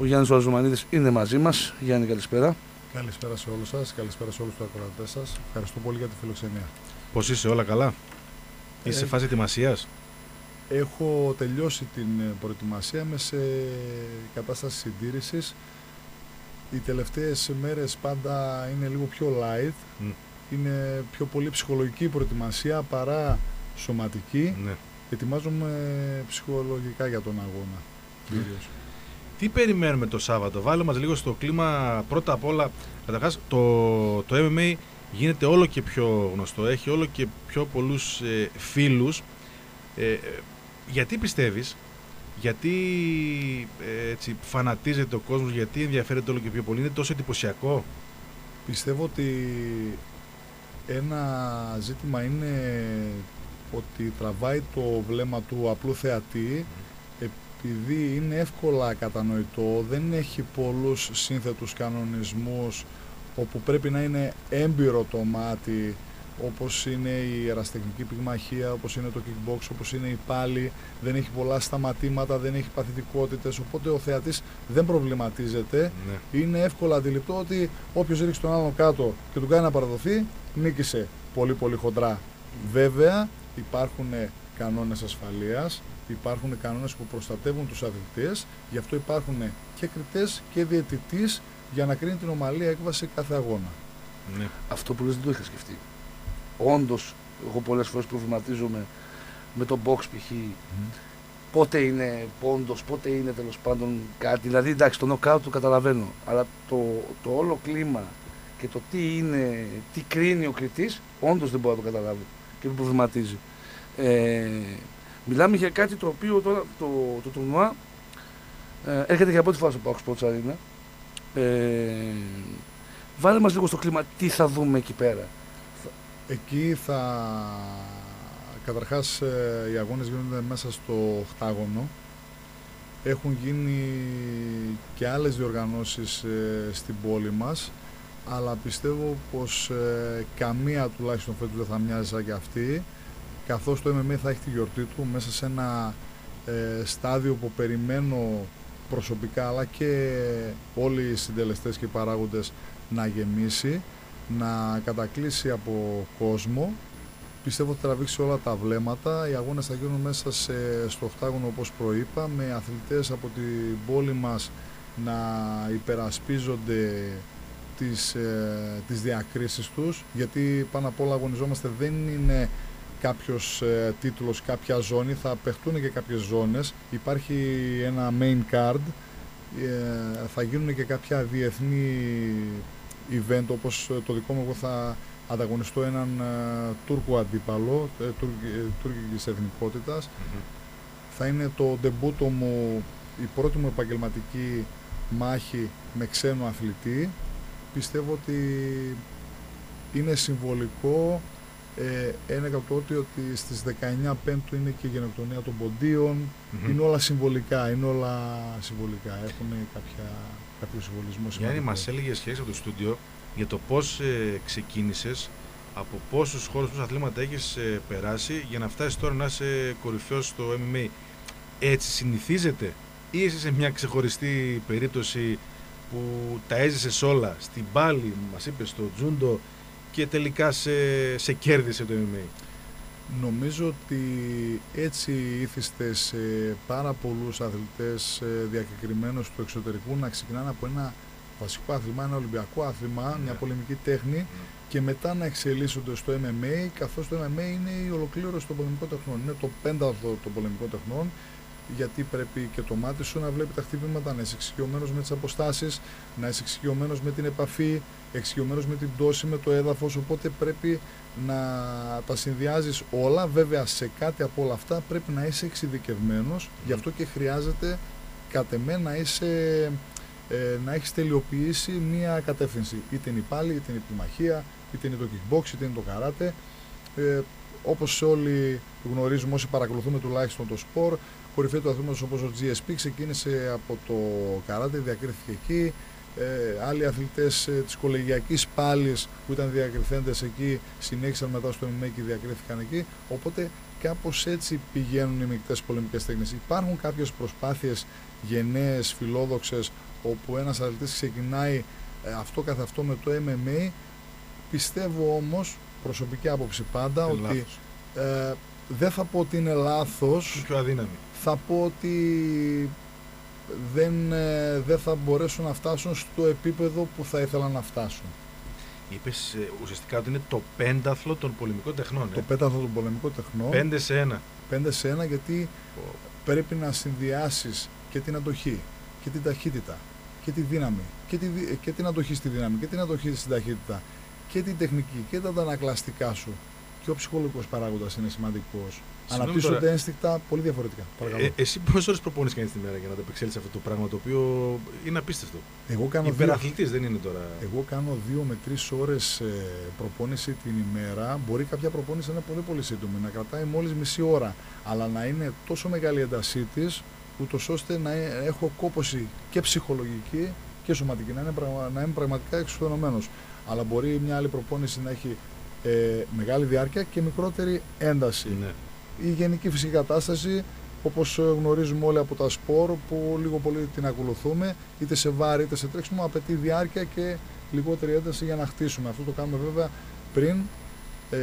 Ο Γιάννης Βαζουμανίδης είναι μαζί μας. Γιάννη καλησπέρα. Καλησπέρα σε όλους σας, καλησπέρα σε όλους τους ακροατές σας. Ευχαριστώ πολύ για τη φιλοξενία. Πώς είσαι, όλα καλά; Είσαι σε ε, φάση ετοιμασίας; Έχω τελειώσει την ε, προετοιμασία, είμαι σε κατάσταση συντήρησης. Οι τελευταίες μέρες πάντα είναι λίγο πιο light. Είναι πιο πολύ ψυχολογική προετοιμασία παρά σωματική. Ναι. Ετοιμάζομαι ψυχολογικά για τον αγώνα. Κυρίως. Τι περιμένουμε το Σάββατο, βάλε μας λίγο στο κλίμα πρώτα απ' όλα. Καταρχάς το, το MMA γίνεται όλο και πιο γνωστό, έχει όλο και πιο πολλούς ε, φίλους. Ε, γιατί πιστεύεις, γιατί ε, έτσι, φανατίζεται ο κόσμος, γιατί ενδιαφέρεται όλο και πιο πολύ, είναι τόσο εντυπωσιακό; Πιστεύω ότι ένα ζήτημα είναι ότι τραβάει το βλέμμα του απλού θεατή επειδή είναι εύκολα κατανοητό, δεν έχει πολλούς σύνθετους κανονισμούς όπου πρέπει να είναι έμπειρο το μάτι όπως είναι η εραστεχνική πυγμαχία, όπως είναι το kickbox, όπως είναι η πάλι, δεν έχει πολλά σταματήματα, δεν έχει παθητικότητες, οπότε ο θεατής δεν προβληματίζεται. Ναι. Είναι εύκολα αντιληπτό ότι όποιος ρίξει τον άλλον κάτω και του κάνει να παραδοθεί, νίκησε πολύ πολύ χοντρά. Βέβαια υπάρχουν κανόνες ασφαλείας, υπάρχουν κανόνες που προστατεύουν τους αθλητές, γι' αυτό υπάρχουν και κριτές και διαιτητής για να κρίνει την ομαλία έκβαση κάθε αγώνα. Ναι. Αυτό που λες δεν το είχα σκεφτεί. Όντως, εγώ πολλές φορές προβληματίζομαι με τον box π.χ. Πότε είναι πόντος, πότε είναι τέλος πάντων κάτι. Δηλαδή, εντάξει, το knockout το καταλαβαίνω. Αλλά το, το όλο κλίμα και το τι είναι, τι κρίνει ο κριτής, όντως δεν μπορώ να το καταλάβω και με προβληματίζει. Ε, μιλάμε για κάτι το οποίο τώρα το, το, τουρνουά ε, έρχεται για πρώτη φορά στο Pax Sports Arena. Ε, βάλε μας λίγο στο κλίμα τι θα δούμε εκεί πέρα. Εκεί θα... Καταρχάς ε, οι αγώνες γίνονται μέσα στο οχτάγωνο. Έχουν γίνει και άλλες διοργανώσεις ε, στην πόλη μας αλλά πιστεύω πως ε, καμία τουλάχιστον φέτος δεν θα μοιάζει σαν και αυτή καθώς το MMA θα έχει τη γιορτή του μέσα σε ένα ε, στάδιο που περιμένω προσωπικά αλλά και όλοι οι συντελεστές και οι παράγοντες να γεμίσει, να κατακλείσει από κόσμο. Πιστεύω ότι θα τραβήξει όλα τα βλέμματα. Οι αγώνες θα γίνουν μέσα σε, στο οχτάγωνο όπως προείπα με αθλητές από την πόλη μας να υπερασπίζονται τις, ε, τις διακρίσεις τους γιατί πάνω απ' όλα αγωνιζόμαστε δεν είναι κάποιος ε, τίτλος, κάποια ζώνη, θα παιχτούν και κάποιες ζώνες. Υπάρχει ένα main card, ε, θα γίνουν και κάποια διεθνή event όπως το δικό μου εγώ θα ανταγωνιστώ έναν ε, Τούρκο αντίπαλο, ε, τουρκικής εθνικότητας. Θα είναι το ντεμπούτο μου, η πρώτη μου επαγγελματική μάχη με ξένο αθλητή. Πιστεύω ότι είναι συμβολικό ε, ένα το ότι, ότι στις 19 Πέμπτου είναι και η γενοκτονία των ποντίων. Είναι όλα συμβολικά, είναι όλα συμβολικά. Έχουν κάποια, κάποιο συμβολισμό σημαντικό. Γιάννη, μας έλεγε σχέση από το στούντιο για το πώς ε, ξεκίνησες, από πόσους χώρους, πόσα αθλήματα έχεις ε, περάσει για να φτάσεις τώρα να είσαι κορυφαίος στο MMA. Έτσι συνηθίζεται ή είσαι σε μια ξεχωριστή περίπτωση που τα έζησες όλα, στην πάλι, μας είπες στο τζούντο, και τελικά σε, σε κέρδισε το MMA. Νομίζω ότι έτσι ήθιστε σε πάρα πολλούς αθλητές ε, διακεκριμένους του εξωτερικού να ξεκινάνε από ένα βασικό άθλημα, ένα ολυμπιακό άθλημα, ναι. μια πολεμική τέχνη ναι. και μετά να εξελίσσονται στο MMA καθώς το MMA είναι η ολοκλήρωση των πολεμικών τεχνών. Είναι το πένταθο των πολεμικών τεχνών γιατί πρέπει και το μάτι σου να βλέπει τα χτυπήματα, να είσαι εξοικειωμένος με τις αποστάσεις, να είσαι εξοικειωμένος με την επαφή, εξοικειωμένος με την πτώση, με το έδαφος. Οπότε πρέπει να τα συνδυάζεις όλα. Βέβαια, σε κάτι από όλα αυτά πρέπει να είσαι εξειδικευμένος. Γι' αυτό και χρειάζεται κατ' εμέ να είσαι ε, να έχεις τελειοποιήσει μία κατεύθυνση. Είτε είναι η πάλι, είτε είναι η πυμαχία, είτε είναι το kickbox, είτε είναι το καράτε. Ε, όπως όλοι γνωρίζουμε όσοι παρακολουθούμε τουλάχιστον το σπορ, κορυφαίο του αθλήματος όπως ο GSP ξεκίνησε από το καράτε, διακρίθηκε εκεί. Ε, άλλοι αθλητές ε, της κολεγιακής πάλης που ήταν διακριθέντες εκεί συνέχισαν μετά στο MMA και διακρίθηκαν εκεί. Οπότε κάπως έτσι πηγαίνουν οι μικτές πολεμικές τέχνες. Υπάρχουν κάποιες προσπάθειες γενναίες, φιλόδοξες, όπου ένας αθλητής ξεκινάει ε, αυτό καθ' αυτό με το MMA. Πιστεύω όμως, προσωπική άποψη πάντα, ότι ε, δεν θα πω ότι είναι λάθος. Πιο αδύναμη. Θα πω ότι δεν, ε, δεν θα μπορέσουν να φτάσουν στο επίπεδο που θα ήθελαν να φτάσουν. Είπες ουσιαστικά ότι είναι το πένταθλο των πολεμικών τεχνών. Το ε. πένταθλο των πολεμικών τεχνών. Πέντε σε ένα. Πέντε σε ένα γιατί πρέπει να συνδυάσεις και την αντοχή και την ταχύτητα και τη δύναμη και, τη, και την αντοχή στη δύναμη και την αντοχή στην ταχύτητα και την τεχνική και τα αντανακλαστικά σου και ο ψυχολογικός παράγοντας είναι σημαντικός. Αναπτύσσονται ένστικτα πολύ διαφορετικά. Ε, εσύ πόσες ώρες προπονείς κανεί τη μέρα για να το επεξέλθεις αυτό το πράγμα το οποίο είναι απίστευτο; Εγώ κάνω Υπεραθλητής δεν είναι τώρα. Εγώ κάνω δύο με τρεις ώρες ε, προπόνηση την ημέρα. Μπορεί κάποια προπόνηση να είναι πολύ πολύ σύντομη, να κρατάει μόλις μισή ώρα. Αλλά να είναι τόσο μεγάλη έντασή της, ούτως ώστε να ε, έχω κόποση και ψυχολογική και σωματική, να, είναι, να είμαι πραγματικά εξουδενωμένο. Αλλά μπορεί μια άλλη προπόνηση να έχει ε, μεγάλη διάρκεια και μικρότερη ένταση. Ναι. Η γενική φυσική κατάσταση, όπως γνωρίζουμε όλοι από τα σπορ, που λίγο πολύ την ακολουθούμε, είτε σε βάρη είτε σε τρέξιμο, απαιτεί διάρκεια και λιγότερη ένταση για να χτίσουμε. Αυτό το κάνουμε βέβαια πριν, ε,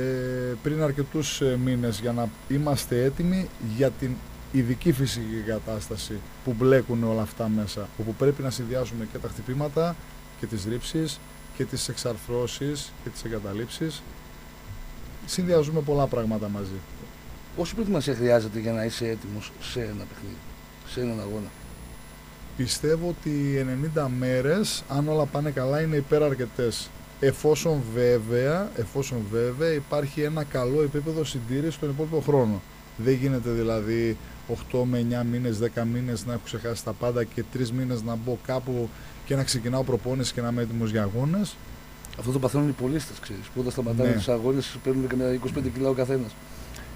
πριν αρκετούς ε, μήνες για να είμαστε έτοιμοι για την ειδική φυσική κατάσταση που μπλέκουν όλα αυτά μέσα, όπου πρέπει να συνδυάσουμε και τα χτυπήματα και τις ρήψεις και τις εξαρθρώσεις και τις εγκαταλείψεις συνδυαζούμε πολλά πράγματα μαζί. Πόση προετοιμασία χρειάζεται για να είσαι έτοιμος σε ένα παιχνίδι, σε έναν αγώνα; Πιστεύω ότι 90 μέρες, αν όλα πάνε καλά, είναι υπεραρκετές. Εφόσον βέβαια, εφόσον βέβαια υπάρχει ένα καλό επίπεδο συντήρησης στον υπόλοιπο χρόνο. Δεν γίνεται δηλαδή 8 με 9 μήνες, 10 μήνες να έχω ξεχάσει τα πάντα και 3 μήνες να μπω κάπου και να ξεκινάω προπόνηση και να είμαι έτοιμος για αγώνες. Αυτό το παθαίνουν οι πολίτε, ξέρεις. Που όταν σταματάνε ναι. τους αγώνες παίρνουν και 25 κιλά ο καθένας.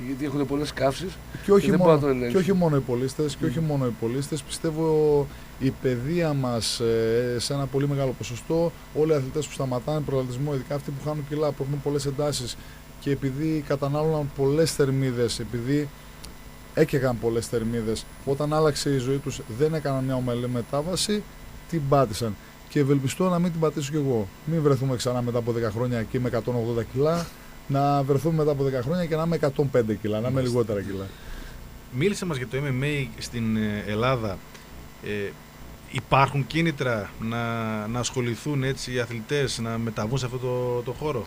Γιατί έχουν πολλές καύσεις και, όχι και, μόνο, και όχι μόνο οι πολίτε. Και όχι μόνο οι πολίτε. Πιστεύω η παιδεία μας ε, σε ένα πολύ μεγάλο ποσοστό, όλοι οι αθλητές που σταματάνε προγραμματισμό, ειδικά αυτοί που χάνουν κιλά, που έχουν πολλές εντάσεις και επειδή κατανάλωναν πολλές θερμίδες, επειδή έκαιγαν πολλές θερμίδες, όταν άλλαξε η ζωή τους δεν έκαναν μια ομαλή μετάβαση, την πάτησαν και ευελπιστώ να μην την πατήσω κι εγώ. Μην βρεθούμε ξανά μετά από 10 χρόνια εκεί με 180 κιλά, να βρεθούμε μετά από 10 χρόνια και να είμαι 105 κιλά, να είμαι λιγότερα κιλά. Μίλησε μας για το MMA στην ε, Ελλάδα. Ε, υπάρχουν κίνητρα να, να ασχοληθούν έτσι οι αθλητές, να μεταβούν σε αυτό το, το χώρο;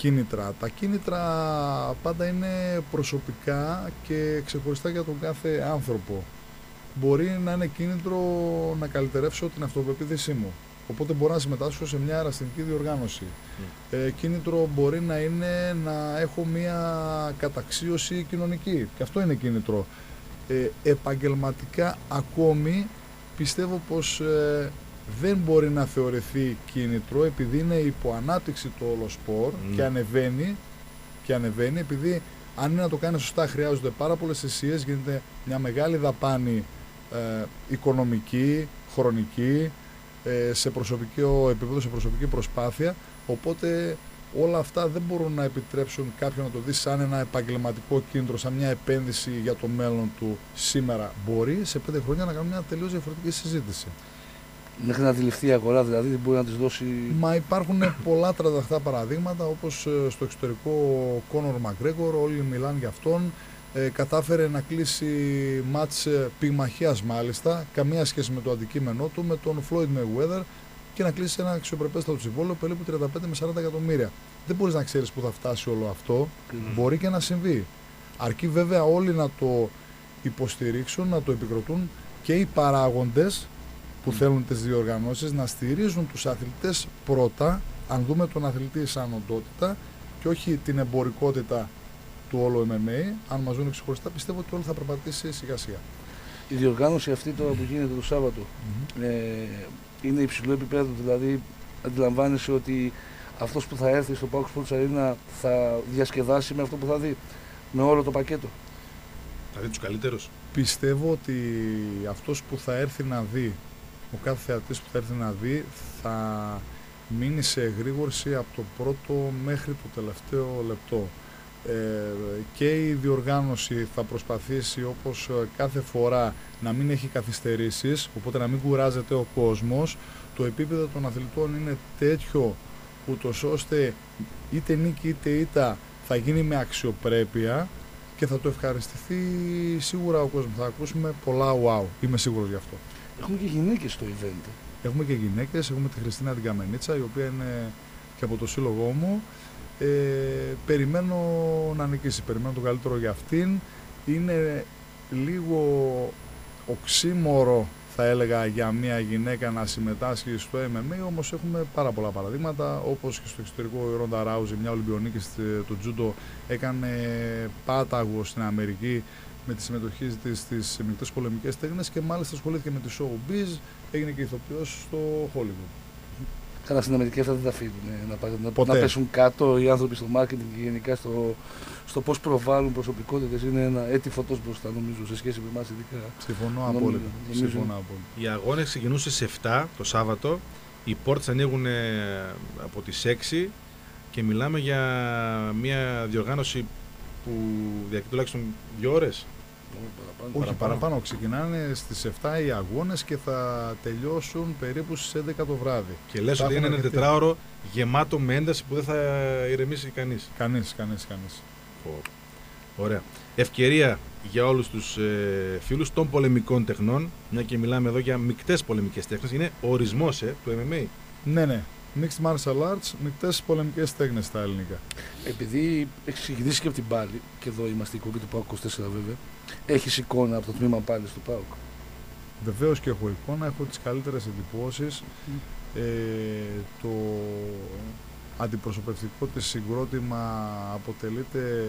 Κίνητρα. Τα κίνητρα πάντα είναι προσωπικά και ξεχωριστά για τον κάθε άνθρωπο μπορεί να είναι κίνητρο να καλυτερεύσω την αυτοπεποίθησή μου. Οπότε μπορώ να συμμετάσχω σε μια εραστηνική διοργάνωση. Mm. Ε, κίνητρο μπορεί να είναι να έχω μια καταξίωση κοινωνική. Και αυτό είναι κίνητρο. Ε, επαγγελματικά ακόμη πιστεύω πως ε, δεν μπορεί να θεωρηθεί κίνητρο επειδή είναι υποανάπτυξη το όλο σπορ mm. και ανεβαίνει και ανεβαίνει επειδή αν είναι να το κάνει σωστά χρειάζονται πάρα πολλές θυσίες, γίνεται μια μεγάλη δαπάνη ε, οικονομική, χρονική, ε, σε προσωπικό επίπεδο, σε προσωπική προσπάθεια. Οπότε όλα αυτά δεν μπορούν να επιτρέψουν κάποιον να το δει σαν ένα επαγγελματικό κίνητρο, σαν μια επένδυση για το μέλλον του σήμερα. Μπορεί σε πέντε χρόνια να κάνουμε μια τελείως διαφορετική συζήτηση. Μέχρι να αντιληφθεί η αγορά, δηλαδή δεν μπορεί να της δώσει. Μα υπάρχουν πολλά τρανταχτά παραδείγματα, όπως ε, στο εξωτερικό Κόνορ Μακρέγκορ, όλοι μιλάνε για αυτόν ε, κατάφερε να κλείσει μάτς ε, πυγμαχίας μάλιστα, καμία σχέση με το αντικείμενό του, με τον Floyd Mayweather και να κλείσει ένα αξιοπρεπέστατο συμβόλαιο περίπου 35 με 40 εκατομμύρια. Δεν μπορείς να ξέρεις πού θα φτάσει όλο αυτό, μπορεί και να συμβεί. Αρκεί βέβαια όλοι να το υποστηρίξουν, να το επικροτούν και οι παράγοντες που θέλουν τις διοργανώσεις να στηρίζουν τους αθλητές πρώτα, αν δούμε τον αθλητή σαν οντότητα και όχι την εμπορικότητα του όλου MMA, αν μας δουν ξεχωριστά, πιστεύω ότι όλο θα περπατήσει σιγά σιγά. Η διοργάνωση αυτή τώρα που γίνεται το σαββατο ε, είναι υψηλό επίπεδο, δηλαδή αντιλαμβάνεσαι ότι αυτός που θα έρθει στο Pauk Sports Arena θα διασκεδάσει με αυτό που θα δει, με όλο το πακέτο. Θα δει τους καλύτερους. Πιστεύω ότι αυτός που θα έρθει να δει, ο κάθε θεατής που θα έρθει να δει, θα μείνει σε εγρήγορση από το πρώτο μέχρι το τελευταίο λεπτό. ε, και η διοργάνωση θα προσπαθήσει όπως ε, κάθε φορά να μην έχει καθυστερήσεις, οπότε να μην κουράζεται ο κόσμος. Το επίπεδο των αθλητών είναι τέτοιο ούτως ώστε είτε νίκη είτε ήττα θα γίνει με αξιοπρέπεια και θα το ευχαριστηθεί σίγουρα ο κόσμος. Θα ακούσουμε πολλά wow, είμαι σίγουρος γι' αυτό. Έχουμε και γυναίκες στο event. Έχουμε και γυναίκες, έχουμε τη Χριστίνα την Καμενίτσα, η οποία είναι και από το σύλλογό μου. Ε, περιμένω να νικήσει, περιμένω το καλύτερο για αυτήν. Είναι λίγο οξύμορο θα έλεγα για μια γυναίκα να συμμετάσχει στο MMA, όμως έχουμε πάρα πολλά παραδείγματα, όπως και στο εξωτερικό η Ρόντα Ράουζη, μια Ολυμπιονίκη του Τζούντο, έκανε πάταγο στην Αμερική με τη συμμετοχή της στις μικρές πολεμικές τέχνες και μάλιστα ασχολήθηκε με τη showbiz, έγινε και ηθοποιός στο Hollywood. Καλά, στην Αμερική αυτά δεν τα αφήνουν να, να, να πέσουν κάτω οι άνθρωποι στο marketing και γενικά στο, στο πώς προβάλλουν προσωπικότητες. Είναι ένα έτη φωτός μπροστά, νομίζω, σε σχέση με εμάς ειδικά. Συμφωνώ απόλυτα. Συμφωνώ απόλυτα. Οι αγώνε ξεκινούσε σε 7 το Σάββατο. Οι πόρτες ανοίγουν ε, από τις 6 και μιλάμε για μια διοργάνωση που διαρκεί τουλάχιστον δύο ώρες παραπάνω. Όχι, παραπάνω. Ξεκινάνε στις 7 οι αγώνες και θα τελειώσουν περίπου στις 11 το βράδυ. Και λες ότι είναι ένα τετράωρο γεμάτο με ένταση που δεν θα ηρεμήσει κανείς. Κανείς, κανείς, κανείς. Ωραία. Ευκαιρία για όλους τους ε, φίλους των πολεμικών τεχνών, μια και μιλάμε εδώ για μεικτές πολεμικές τέχνες, είναι ορισμός ε, του MMA. Ναι, ναι. Mixed Martial Arts, μεικτές πολεμικές τέχνες στα ελληνικά. Επειδή έχεις ξεκινήσει και από την πάλι, και εδώ είμαστε η κομπή του ΠΑΟΚ 24 βέβαια, έχεις εικόνα από το τμήμα πάλι του ΠΑΟΚ. Βεβαίως και έχω εικόνα, έχω τις καλύτερες εντυπώσεις. Ε, το αντιπροσωπευτικό της συγκρότημα αποτελείται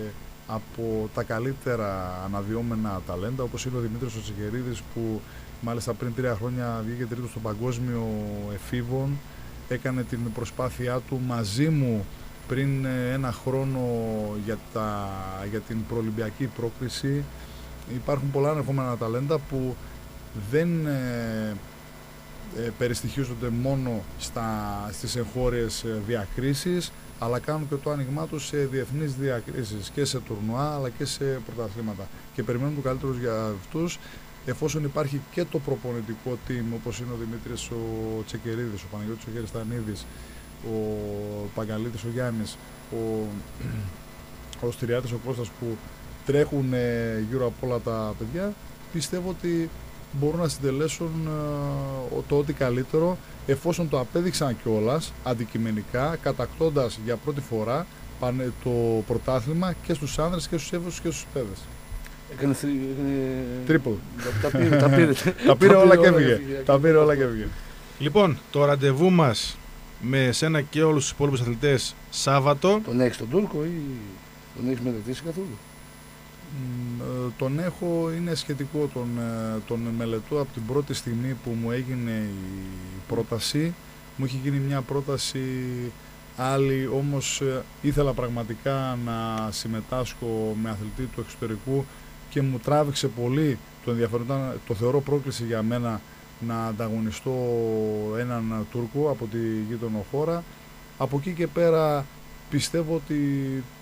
από τα καλύτερα αναδυόμενα ταλέντα όπως είναι ο Δημήτρης Οτσικερίδης που μάλιστα πριν τρία χρόνια βγήκε τρίτος στο παγκόσμιο εφήβων έκανε την προσπάθειά του μαζί μου πριν ένα χρόνο για, τα, για την προολυμπιακή πρόκριση. Υπάρχουν πολλά ανερχόμενα ταλέντα που δεν ε, ε, περιστοιχίζονται μόνο στα, στις εγχώριες ε, διακρίσεις αλλά κάνουν και το άνοιγμά τους σε διεθνείς διακρίσεις και σε τουρνουά αλλά και σε πρωταθλήματα. Και περιμένουν το καλύτερο για αυτούς εφόσον υπάρχει και το προπονητικό team όπως είναι ο Δημήτρης ο Τσεκερίδης, ο Παναγιώτης ο Γεριστανίδης, ο Παγκαλίτης ο Γιάννης, ο, ο Στυριάτης ο Κώστας που τρέχουν ε, γύρω από όλα τα παιδιά πιστεύω ότι μπορούν να συντελέσουν ε, το ό,τι καλύτερο εφόσον το απέδειξαν κιόλας αντικειμενικά κατακτώντας για πρώτη φορά το πρωτάθλημα και στους άνδρες και στους εύωσους και στους παιδες. Έκανε τρίπολ. Τα πήρε, τα πήρε. τα πήρε όλα και έβγαινε. Τα πήρε όλα και έβγαινε. Λοιπόν, το ραντεβού μας με σένα και όλους τους υπόλοιπους αθλητές Σάββατο. Τον έχεις τον Τούρκο ή τον έχεις μελετήσει καθόλου; Ε, τον έχω, είναι σχετικό, τον, ε, τον μελετώ από την πρώτη στιγμή που μου έγινε η πρόταση. Μου έχει γίνει μια πρόταση άλλη, όμως ε, ήθελα πραγματικά να συμμετάσχω με αθλητή του εξωτερικού και μου τράβηξε πολύ το ενδιαφέρον. Το θεωρώ πρόκληση για μένα να ανταγωνιστώ έναν Τούρκο από τη γείτονο χώρα. Από εκεί και πέρα πιστεύω ότι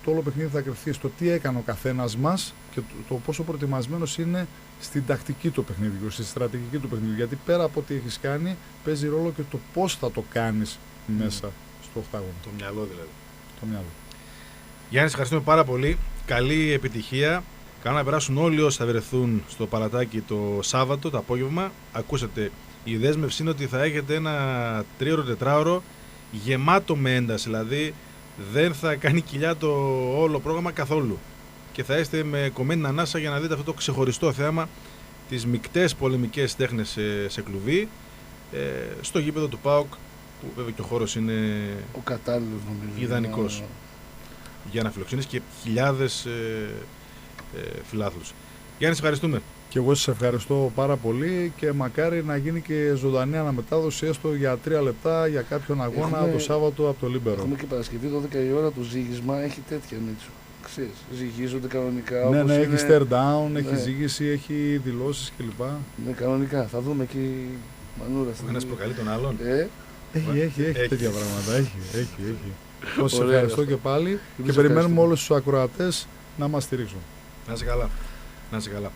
το όλο παιχνίδι θα κρυφθεί στο τι έκανε ο καθένας μας και το, πόσο προετοιμασμένος είναι στην τακτική του παιχνιδιού, στη στρατηγική του παιχνιδιού. Γιατί πέρα από ό,τι έχεις κάνει, παίζει ρόλο και το πώς θα το κάνεις μέσα στο οχτάγωνο. Το μυαλό δηλαδή. Το μυαλό. Γιάννης, ευχαριστούμε πάρα πολύ. Καλή επιτυχία. Κάνω να περάσουν όλοι όσοι θα βρεθούν στο παλατάκι το Σάββατο το απόγευμα. Ακούσατε, η δέσμευση είναι ότι θα έχετε ένα τρίωρο τετράωρο γεμάτο με ένταση. Δηλαδή δεν θα κάνει κοιλιά το όλο πρόγραμμα καθόλου. Και θα είστε με κομμένη ανάσα για να δείτε αυτό το ξεχωριστό θέαμα τις μικτές πολεμικές τέχνες σε, σε κλουβί ε, στο γήπεδο του ΠΑΟΚ που βέβαια και ο χώρος είναι ο κατάλληλος νομίζω ιδανικός για να φιλοξενήσει και χιλιάδες ε, ε, φιλάθλους. Γιάννη, ευχαριστούμε. Και εγώ σας ευχαριστώ πάρα πολύ και μακάρι να γίνει και ζωντανή αναμετάδοση έστω για τρία λεπτά για κάποιον αγώνα έχουμε, το Σάββατο από το Λίμπερο. Έχουμε και Παρασκευή 12 η ώρα το ζύγισμα έχει τέτοια Μίτσο. Ξέρεις, ζυγίζονται κανονικά. Ναι, ναι, είναι... έχει stare down, ναι. έχει ζήγηση, έχει δηλώσεις κλπ. Ναι, κανονικά. Θα δούμε και μανούρα. Ο ένας προκαλεί τον άλλον. Ε, έχει, έχει, έχει, έχει, τέτοια πράγματα. Έχει, έχει, έχει. Λοιπόν, σε Ωραία ευχαριστώ αυτό. και πάλι Εμείς και περιμένουμε ευχαριστούμε. όλους τους ακροατές να μας στηρίξουν. Να είσαι καλά. Να είσαι καλά.